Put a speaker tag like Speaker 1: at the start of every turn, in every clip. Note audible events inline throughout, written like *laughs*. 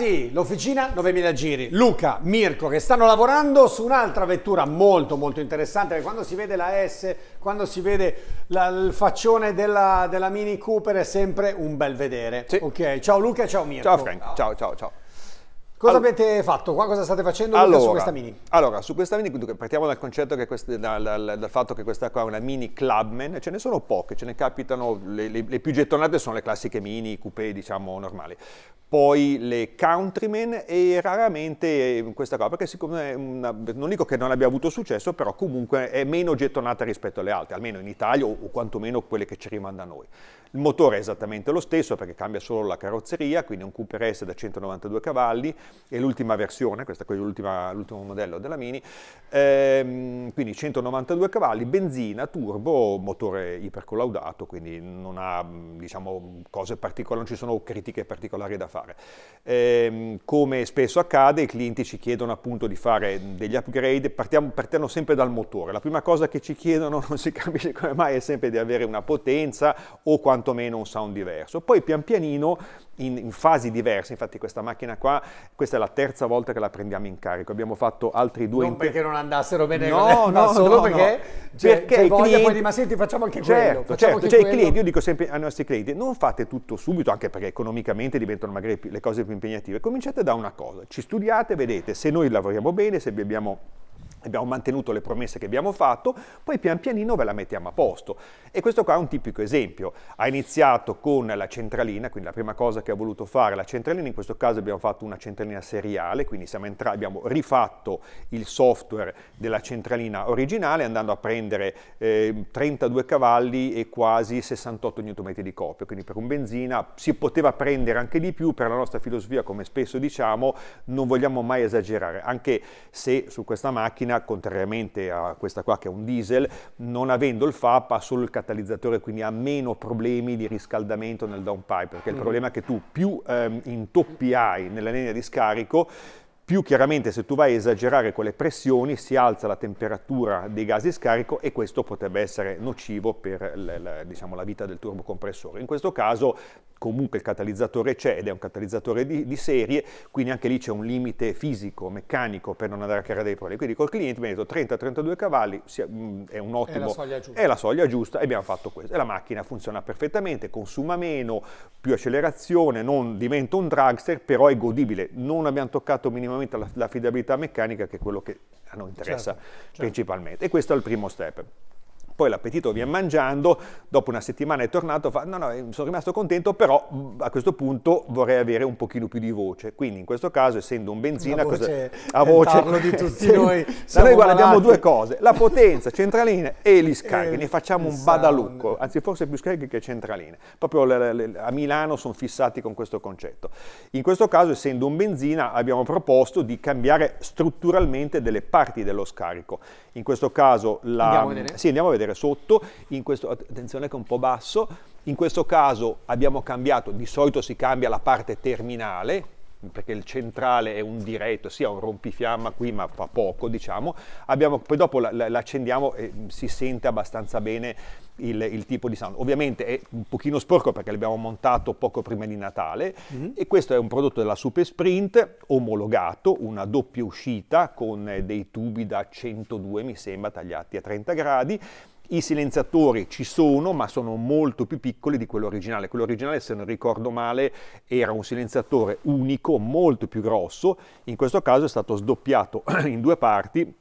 Speaker 1: ragazzi, l'officina 9000 giri, Luca, Mirko che stanno lavorando su un'altra vettura molto molto interessante perché quando si vede la S, quando si vede la, il faccione della, della, Mini Cooper è sempre un bel vedere. Sì. Ok, ciao Luca ciao Mirko.
Speaker 2: Ciao Frank, ciao ciao ciao.
Speaker 1: Cosa allora, avete fatto qua? Cosa state facendo
Speaker 2: allora,
Speaker 1: su questa Mini?
Speaker 2: Allora, su questa Mini, partiamo dal concetto che queste, dal, dal, dal, fatto che questa qua è una Mini Clubman, ce ne sono poche, ce ne capitano, le, le, le più gettonate sono le classiche Mini, coupé diciamo normali poi le countrymen e raramente questa qua, perché siccome una, non dico che non abbia avuto successo, però comunque è meno gettonata rispetto alle altre, almeno in Italia o, o quantomeno quelle che ci rimanda a noi. Il motore è esattamente lo stesso perché cambia solo la carrozzeria, quindi un Cooper S da 192 cavalli, è l'ultima versione, questa è l'ultimo modello della Mini, ehm, quindi 192 cavalli, benzina, turbo, motore ipercollaudato, quindi non ha diciamo, cose particolari, non ci sono critiche particolari da fare fare. Eh, come spesso accade, i clienti ci chiedono appunto di fare degli upgrade, partiamo, partiamo sempre dal motore. La prima cosa che ci chiedono, *laughs* non si capisce come mai, è sempre di avere una potenza o quantomeno un sound diverso. Poi pian pianino in, in, fasi diverse, infatti questa macchina qua, questa è la terza volta che la prendiamo in carico, abbiamo fatto altri due...
Speaker 1: Non perché non andassero bene
Speaker 2: no, *laughs* no,
Speaker 1: solo
Speaker 2: no,
Speaker 1: perché,
Speaker 2: no. C'è, perché c'è voglia
Speaker 1: clienti... poi di ma senti facciamo anche
Speaker 2: certo,
Speaker 1: quello.
Speaker 2: Facciamo certo, cioè i clienti, io dico sempre ai nostri clienti, non fate tutto subito, anche perché economicamente diventano magari le cose più impegnative, cominciate da una cosa, ci studiate, vedete se noi lavoriamo bene, se abbiamo abbiamo mantenuto le promesse che abbiamo fatto, poi pian pianino ve la mettiamo a posto. E questo qua è un tipico esempio. Ha iniziato con la centralina, quindi la prima cosa che ha voluto fare la centralina, in questo caso abbiamo fatto una centralina seriale, quindi entrati, abbiamo rifatto il software della centralina originale andando a prendere eh, 32 cavalli e quasi 68 Nm di coppia, quindi per un benzina si poteva prendere anche di più, per la nostra filosofia, come spesso diciamo, non vogliamo mai esagerare, anche se su questa macchina macchina, contrariamente a questa qua che è un diesel, non avendo il FAP ha solo il catalizzatore, quindi ha meno problemi di riscaldamento nel downpipe, perché mm. il problema è che tu più ehm, intoppi hai nella linea di scarico, più chiaramente se tu vai a esagerare con le pressioni si alza la temperatura dei gas di scarico e questo potrebbe essere nocivo per diciamo, la vita del turbocompressore. In questo caso comunque il catalizzatore c'è ed è un catalizzatore di, di serie, quindi anche lì c'è un limite fisico, meccanico per non andare a creare dei problemi. Quindi col cliente mi ha detto 30-32 cavalli mh, mm, è un ottimo, è la,
Speaker 1: soglia giusta.
Speaker 2: è la soglia giusta e abbiamo fatto questo. E la macchina funziona perfettamente, consuma meno, più accelerazione, non diventa un dragster, però è godibile. Non abbiamo toccato minimamente l'affidabilità meccanica che è quello che a noi interessa certo, certo. principalmente. E questo è il primo step poi l'appetito viene mangiando, dopo una settimana è tornato, fa no no, eh, sono rimasto contento, però a questo punto vorrei avere un pochino più di voce, quindi in questo caso essendo un benzina,
Speaker 1: voce, a voce
Speaker 2: di *laughs* tutti noi, da noi guarda, abbiamo due cose, la potenza, centraline e gli scarichi, ne facciamo un badalucco, anzi forse più scarichi che centraline, proprio le, le, a Milano sono fissati con questo concetto. In questo caso essendo un benzina abbiamo proposto di cambiare strutturalmente delle parti dello scarico, in questo caso la...
Speaker 1: Andiamo a vedere?
Speaker 2: Sì, andiamo a vedere vedere sotto, questo, attenzione che è un po' basso, in questo caso abbiamo cambiato, di solito si cambia la parte terminale, perché il centrale è un diretto, sia un rompifiamma qui ma fa poco diciamo, abbiamo, poi dopo l'accendiamo e si sente abbastanza bene il, il, tipo di sound. Ovviamente è un pochino sporco perché l'abbiamo montato poco prima di Natale mm-hmm. e questo è un prodotto della Super Sprint omologato, una doppia uscita con dei tubi da 102 mi sembra tagliati a 30 gradi i silenziatori ci sono, ma sono molto più piccoli di quello originale. Quello originale, se non ricordo male, era un silenziatore unico, molto più grosso. In questo caso è stato sdoppiato *clears throat* in due parti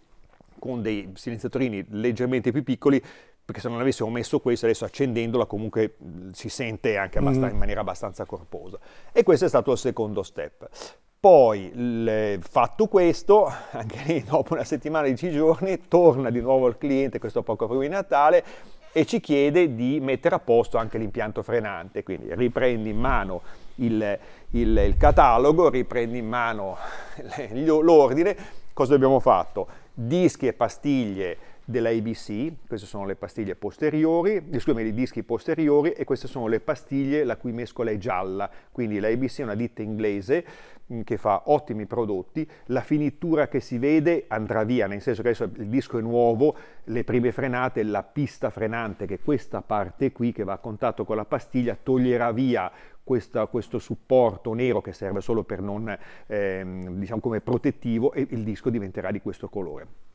Speaker 2: con dei silenziatorini leggermente più piccoli perché se non avessimo messo questo adesso accendendola comunque si sente anche mm. in maniera abbastanza corposa e questo è stato il secondo step poi, fatto questo, *laughs* anche lì dopo una settimana di 10 giorni, torna di nuovo il cliente, questo poco prima di Natale, e ci chiede di mettere a posto anche l'impianto frenante. Quindi riprendi in mano il, il, il catalogo, riprendi in mano *laughs* l'ordine. Cosa abbiamo fatto? Dischi e pastiglie dell'ABC, queste sono le pastiglie posteriori, scusami, i dischi posteriori e queste sono le pastiglie la cui mescola è gialla, quindi l'ABC è una ditta inglese mm, che fa ottimi prodotti, la finitura che si vede andrà via, nel senso che adesso il disco è nuovo, le prime frenate, la pista frenante che è questa parte qui che va a contatto con la pastiglia toglierà via questa, questo supporto nero che serve solo per non, ehm, diciamo come protettivo e il disco diventerà di questo colore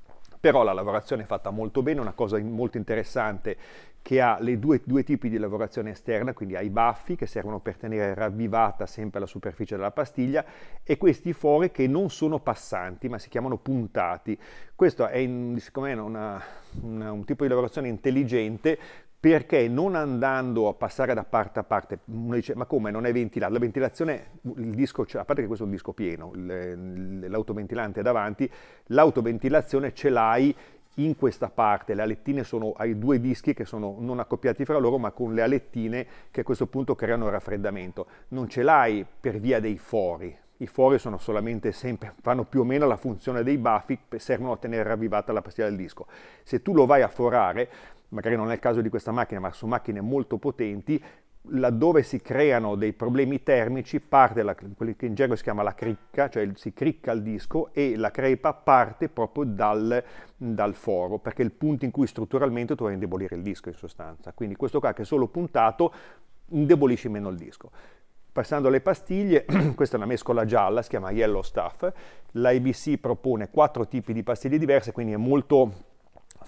Speaker 2: però la lavorazione è fatta molto bene, una cosa molto interessante che ha due, due, tipi di lavorazione esterna, quindi ha i baffi che servono per tenere ravvivata sempre la superficie della pastiglia e questi fori che non sono passanti ma si chiamano puntati. Questo è in, una, una, un tipo di lavorazione intelligente perché non andando a passare da parte a parte, uno dice ma come non è ventilato? La ventilazione, il disco, a parte che questo è un disco pieno, l'autoventilante è davanti, l'autoventilazione ce l'hai in questa parte, le alettine sono, hai due dischi che sono non accoppiati fra loro ma con le alettine che a questo punto creano raffreddamento, non ce l'hai per via dei fori, i fori sono solamente sempre, fanno più o meno la funzione dei baffi, servono a tenere ravvivata la pastiglia del disco. Se tu lo vai a forare, magari non è il caso di questa macchina, ma su macchine molto potenti, laddove si creano dei problemi termici parte la, quello che in gergo si chiama la cricca, cioè si cricca il disco e la crepa parte proprio dal, dal foro, perché è il punto in cui strutturalmente tu vai a indebolire il disco in sostanza. Quindi questo qua che è solo puntato indebolisce meno il disco. Passando alle pastiglie, *clears throat* questa è una mescola gialla, si chiama Yellow Stuff, l'IBC propone quattro tipi di pastiglie diverse, quindi è molto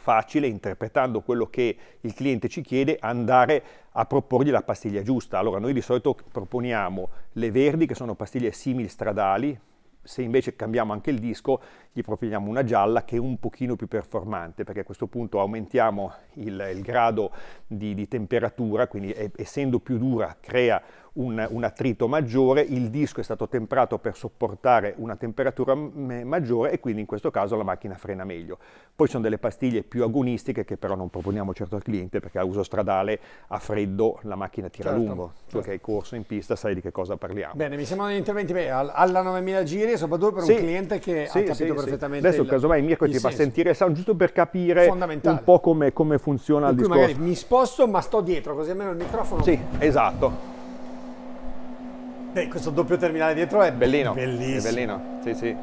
Speaker 2: facile, interpretando quello che il cliente ci chiede, andare a proporgli la pastiglia giusta. Allora noi di solito proponiamo le verdi, che sono pastiglie simili stradali, se invece cambiamo anche il disco, gli proponiamo una gialla che è un pochino più performante, perché a questo punto aumentiamo il, il grado di, di, temperatura, quindi essendo più dura crea un, un, attrito maggiore, il disco è stato temperato per sopportare una temperatura maggiore e quindi in questo caso la macchina frena meglio. Poi sono delle pastiglie più agonistiche che però non proponiamo certo al cliente perché a uso stradale a freddo la macchina tira certo, lungo, tu certo. che hai corso in pista sai di che cosa parliamo.
Speaker 1: Bene, mi sembrano interventi beh, alla 9000 giri, soprattutto per sì, un cliente che sì, ha capito sì, perfettamente
Speaker 2: Adesso il, casomai Mirko ti senso. fa sentire il sound giusto per capire un po' come, come funziona il discorso.
Speaker 1: magari mi sposto ma sto dietro così almeno il microfono...
Speaker 2: Sì, esatto.
Speaker 1: Beh, questo doppio terminale dietro è
Speaker 2: bellino.
Speaker 1: Bellissimo.
Speaker 2: È bellino, sì, sì.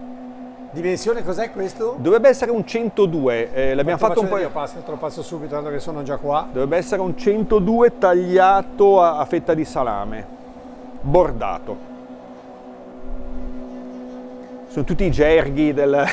Speaker 1: Dimensione cos'è questo?
Speaker 2: Dovrebbe essere un 102, eh, l'abbiamo fatto un po'...
Speaker 1: Io passo, te lo passo subito, tanto che sono già qua.
Speaker 2: Dovrebbe essere un 102 tagliato a, a fetta di salame, bordato. Sono tutti i gerghi del...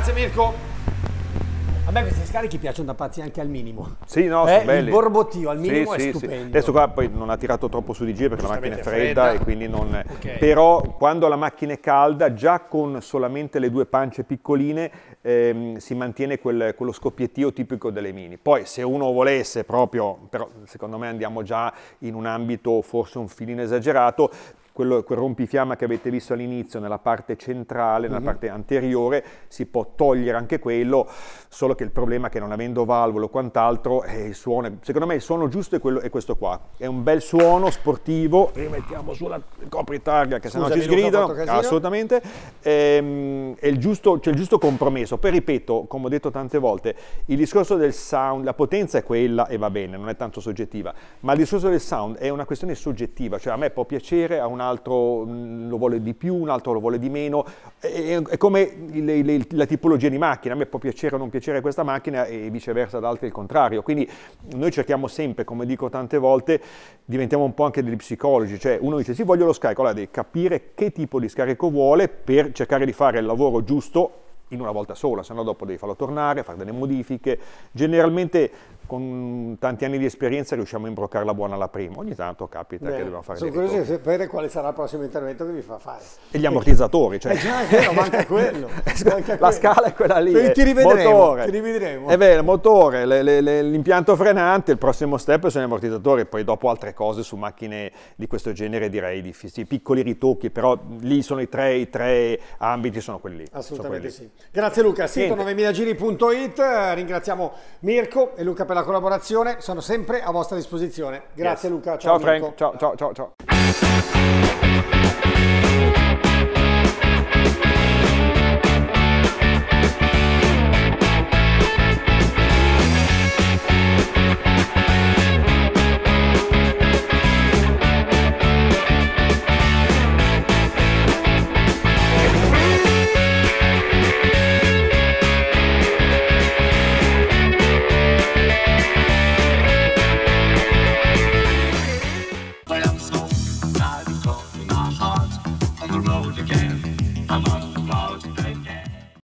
Speaker 1: Grazie Mirko. A me questi scarichi piacciono da pazzi anche al minimo.
Speaker 2: Sì, no, eh, sono belli.
Speaker 1: Il borbottio al minimo
Speaker 2: sì,
Speaker 1: è
Speaker 2: sì,
Speaker 1: stupendo. Sì.
Speaker 2: Adesso qua poi non ha tirato troppo su di giro perché la macchina è fredda, fredda, e quindi non... Okay. Però quando la macchina è calda, già con solamente le due pance piccoline, ehm, si mantiene quel, quello scoppiettio tipico delle mini. Poi se uno volesse proprio, però secondo me andiamo già in un ambito forse un filino esagerato, quello, quel rompifiamma che avete visto all'inizio nella parte centrale, nella mm-hmm. parte anteriore, si può togliere anche quello, solo che il problema è che non avendo valvolo o quant'altro, eh, il suono, secondo me il suono giusto è, quello, è, questo qua, è un bel suono sportivo, rimettiamo sulla copritarga che sennò ci sgridano, assolutamente, ehm, il giusto, c'è il giusto compromesso, poi ripeto, come ho detto tante volte, il discorso del sound, la potenza è quella e va bene, non è tanto soggettiva, ma il discorso del sound è una questione soggettiva, cioè a me può piacere, a un altro mm, lo vuole di più, un altro lo vuole di meno, è, è come le, le, la tipologia di macchina, a me può piacere o non piacere questa macchina e viceversa ad altri il contrario, quindi noi cerchiamo sempre, come dico tante volte, diventiamo un po' anche degli psicologi, cioè uno dice sì voglio lo scarico, allora devi capire che tipo di scarico vuole per cercare di fare il lavoro giusto in una volta sola, se no dopo devi farlo tornare, fare delle modifiche. Generalmente con tanti anni di esperienza riusciamo a imbroccarla buona alla prima. Ogni tanto capita
Speaker 1: Bene.
Speaker 2: che dobbiamo fare
Speaker 1: Sono
Speaker 2: dei
Speaker 1: curioso di sapere quale sarà il prossimo intervento che vi fa fare.
Speaker 2: E gli ammortizzatori, cioè.
Speaker 1: Eh già, vero, *laughs* manca quello. manca
Speaker 2: la
Speaker 1: quello.
Speaker 2: scala è quella lì. Eh.
Speaker 1: ti rivedremo,
Speaker 2: Motore.
Speaker 1: ti rivedremo.
Speaker 2: È vero, motore, le- le- le- l'impianto frenante, il prossimo step sono gli ammortizzatori, poi dopo altre cose su macchine di questo genere direi difficili, piccoli ritocchi, però lì sono i tre, i tre ambiti, sono quelli.
Speaker 1: Assolutamente
Speaker 2: sono quelli.
Speaker 1: sì. Grazie Luca, sito
Speaker 2: Niente.
Speaker 1: 9000giri.it, eh, ringraziamo Mirko e Luca per la collaborazione, sono sempre a vostra disposizione. Grazie
Speaker 2: Yes.
Speaker 1: Luca, ciao,
Speaker 2: Ciao. Frank, ciao ciao ciao ciao.